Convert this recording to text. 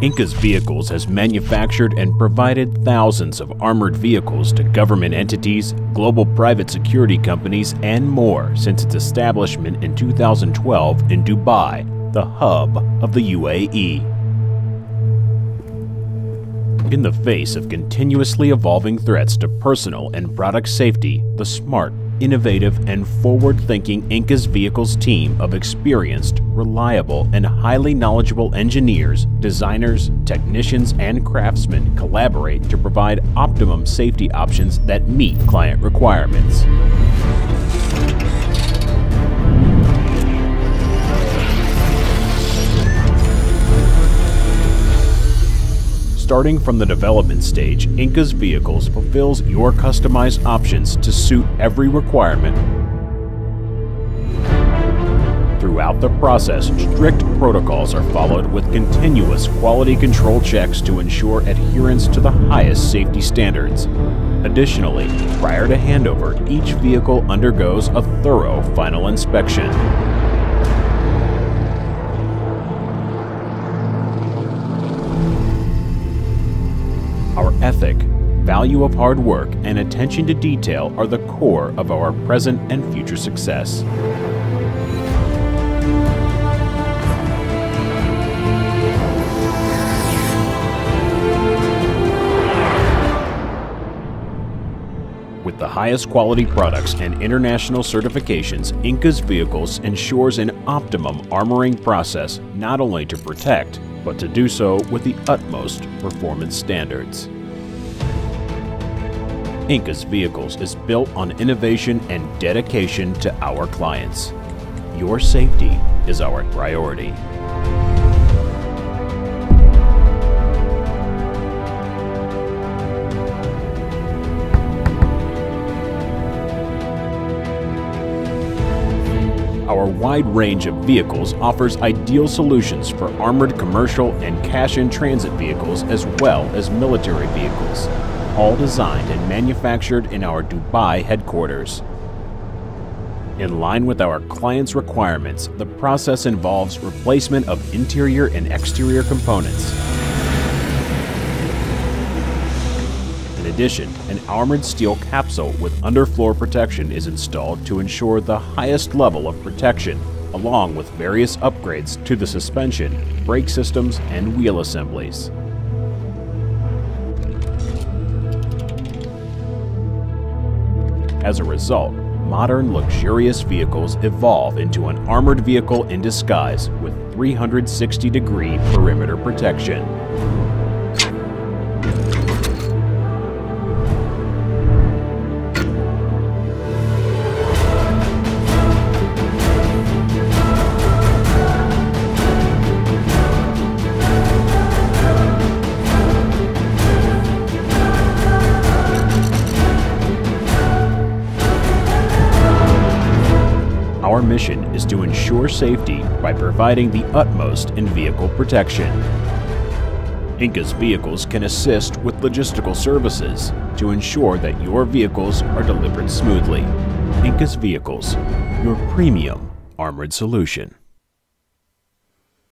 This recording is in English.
Inkas Vehicles has manufactured and provided thousands of armored vehicles to government entities, global private security companies, and more since its establishment in 2012 in Dubai, the hub of the UAE. In the face of continuously evolving threats to personal and product safety, the smart, innovative, and forward-thinking Inkas Vehicles team of experienced, reliable, and highly knowledgeable engineers, designers, technicians, and craftsmen collaborate to provide optimum safety options that meet client requirements. Starting from the development stage, Inkas Vehicles fulfills your customized options to suit every requirement. Throughout the process, strict protocols are followed with continuous quality control checks to ensure adherence to the highest safety standards. Additionally, prior to handover, each vehicle undergoes a thorough final inspection. Ethic, value of hard work, and attention to detail are the core of our present and future success. With the highest quality products and international certifications, Inkas Vehicles ensures an optimum armoring process not only to protect, but to do so with the utmost performance standards. Inkas Vehicles is built on innovation and dedication to our clients. Your safety is our priority. Our wide range of vehicles offers ideal solutions for armored commercial and cash-in-transit vehicles as well as military vehicles, all designed and manufactured in our Dubai headquarters. In line with our clients' requirements, the process involves replacement of interior and exterior components, In addition, an armored steel capsule with underfloor protection is installed to ensure the highest level of protection, along with various upgrades to the suspension, brake systems, and wheel assemblies. As a result, modern luxurious vehicles evolve into an armored vehicle in disguise with 360 degree perimeter protection. Our mission is to ensure safety by providing the utmost in vehicle protection. Inkas Vehicles can assist with logistical services to ensure that your vehicles are delivered smoothly. Inkas Vehicles, your premium armored solution.